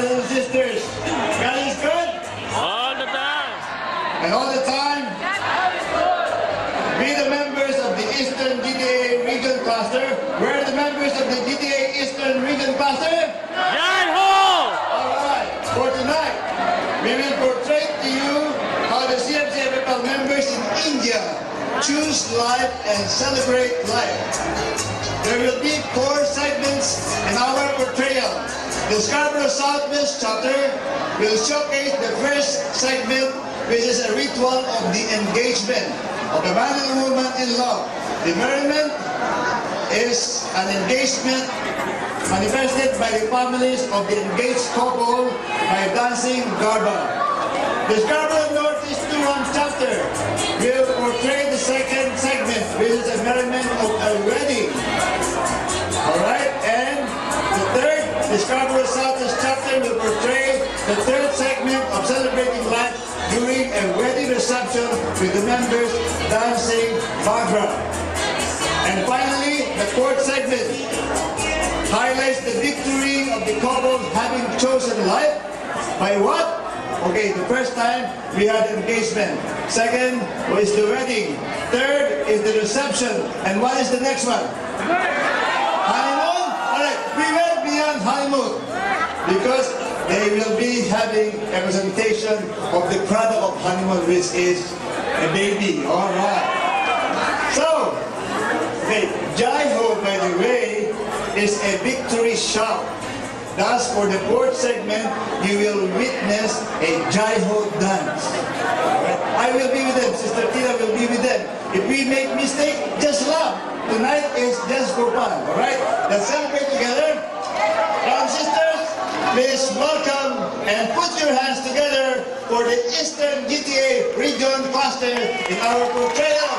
brothers and sisters. God is good, All the time. and all the time, we the members of the Eastern GTA Region Cluster. Where are the members of the GTA Eastern Region Cluster? Jai Ho! Alright, for tonight, we will portray to you how the CFCFFL members in India choose life and celebrate life. There will be four segments in our portrayal. The Scarborough Southwest chapter will showcase the first segment, which is a ritual of the engagement of a man and woman in love. The merriment is an engagement manifested by the families of the engaged couple by dancing garba. The Scarborough Northeast Durham chapter will portray the second segment, which is a merriment of a the Scarborough Southeast chapter will portray the third segment of celebrating life during a wedding reception with the members dancing Bhangra. And finally, the fourth segment highlights the victory of the couple having chosen life by what? Okay, the first time we had engagement. Second was the wedding. Third is the reception. And what is the next one? Honeymoon because they will be having a presentation of the product of honeymoon, which is a baby. Alright. So, the Jai Ho, by the way, is a victory shout. Thus, for the fourth segment, you will witness a Jai Ho dance. I will be with them. Sister Tina will be with them. If we make mistake, just laugh. Tonight is just for fun. Alright? Let's celebrate together. Please welcome and put your hands together for the Eastern GTA Region Cluster in our portrayal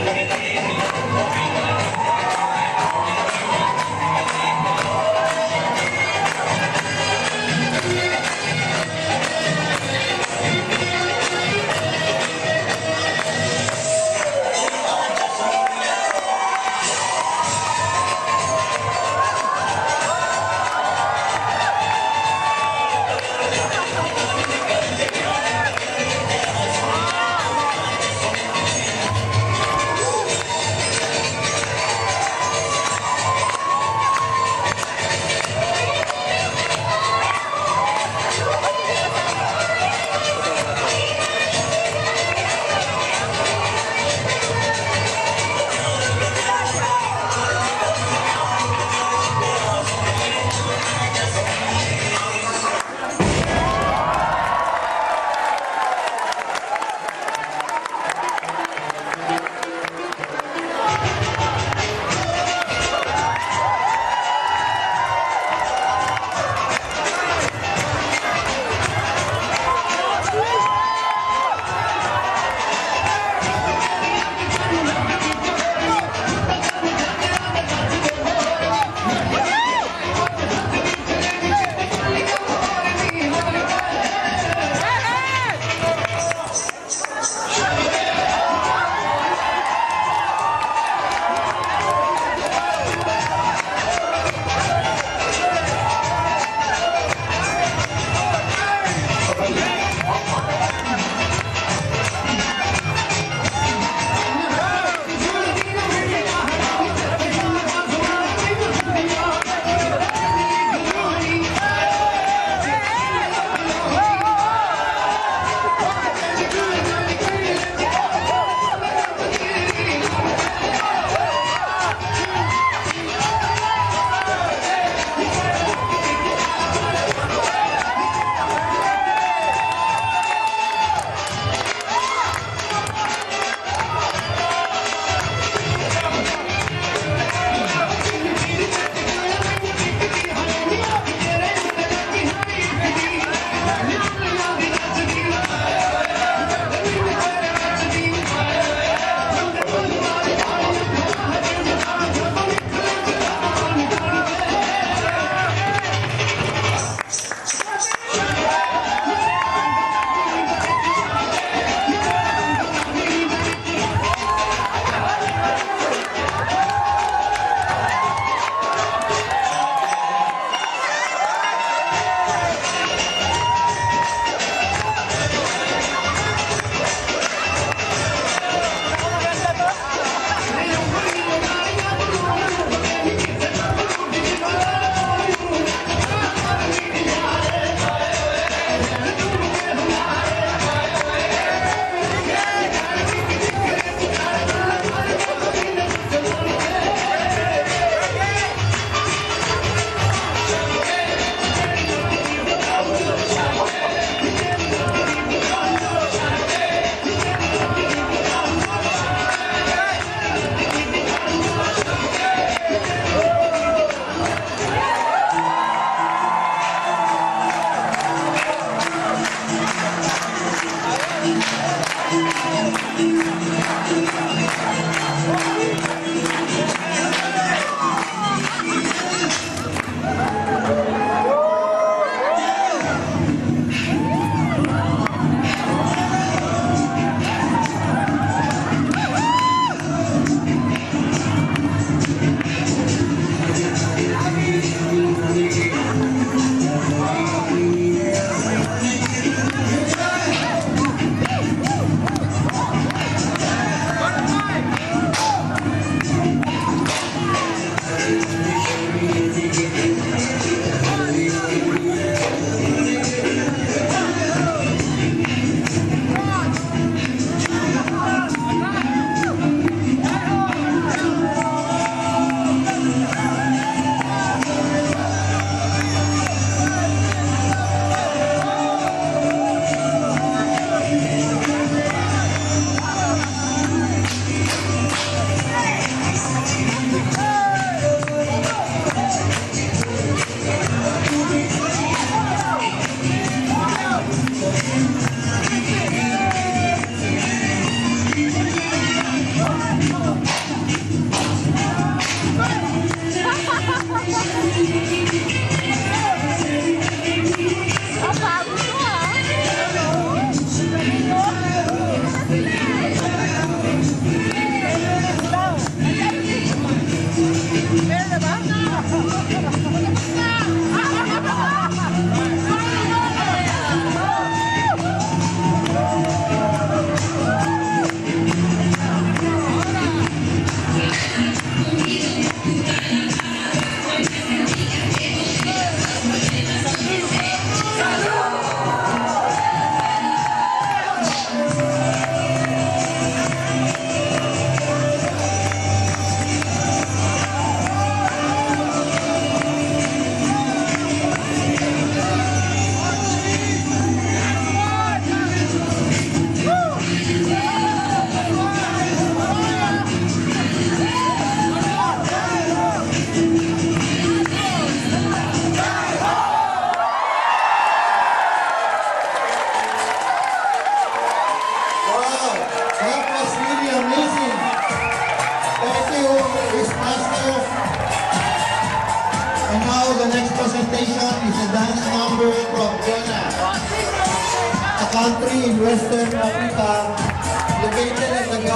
Thank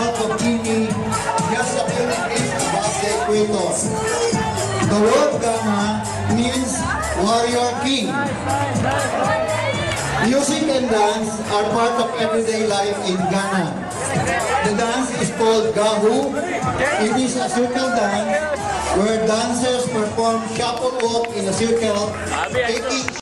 the the word Ghana means warrior king. Music and dance are part of everyday life in Ghana. The dance is called Gahu. It is a circle dance where dancers perform shuffle walk in a circle, taking